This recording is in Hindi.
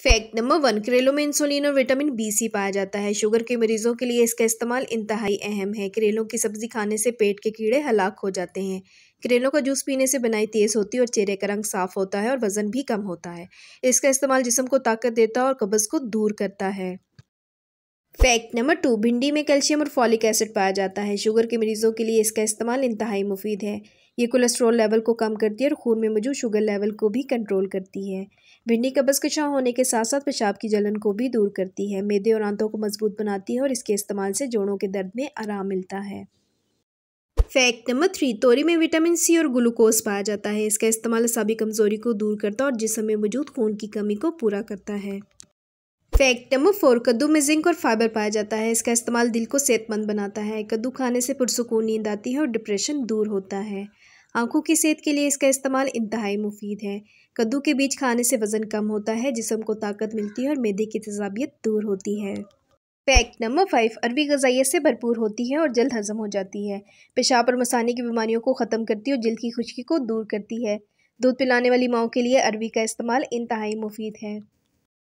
फैक्ट नंबर वन करेलों में इंसुलिन और विटामिन बी सी पाया जाता है। शुगर के मरीजों के लिए इसका इस्तेमाल इंतहाई अहम है। करेलों की सब्ज़ी खाने से पेट के कीड़े हलाक हो जाते हैं। करेलों का जूस पीने से बनाई तेज़ होती है और चेहरे का रंग साफ़ होता है और वज़न भी कम होता है। इसका इस्तेमाल जिसम को ताकत देता है और कब्ज़ को दूर करता है। फैक्ट नंबर टू भिंडी में कैल्शियम और फॉलिक एसिड पाया जाता है। शुगर के मरीजों के लिए इसका इस्तेमाल इंतहाई मुफीद है। ये कोलेस्ट्रॉल लेवल को कम करती है और खून में मौजूद शुगर लेवल को भी कंट्रोल करती है। भिंडी कब्ज़ कशा होने के साथ साथ पेशाब की जलन को भी दूर करती है। मैदे और आंतों को मज़बूत बनाती है और इसके इस्तेमाल से जोड़ों के दर्द में आराम मिलता है। फैक्ट नंबर थ्री तोरी में विटामिन सी और ग्लूकोज पाया जाता है। इसका इस्तेमाल सभी कमज़ोरी को दूर करता है और जिसम में मौजूद खून की कमी को पूरा करता है। फैक्ट नंबर फोर कद्दू में जिंक और फाइबर पाया जाता है। इसका इस्तेमाल दिल को सेहतमंद बनाता है। कद्दू खाने से पुरसकून, नींद आती है और डिप्रेशन दूर होता है। आँखों की सेहत के लिए इसका इस्तेमाल इंतहाई मुफीद है। कद्दू के बीज खाने से वज़न कम होता है, जिसम को ताकत मिलती है और मैदे की तजाबियत दूर होती है। फैक्ट नंबर फाइव अरबी गजाइत से भरपूर होती है और जल्द हजम हो जाती है। पेशाब और मसाने की बीमारियों को ख़त्म करती है और जल्द की खुशकी को दूर करती है। दूध पिलाने वाली माओ के लिए अरबी का इस्तेमाल इंतहाई मुफीद है।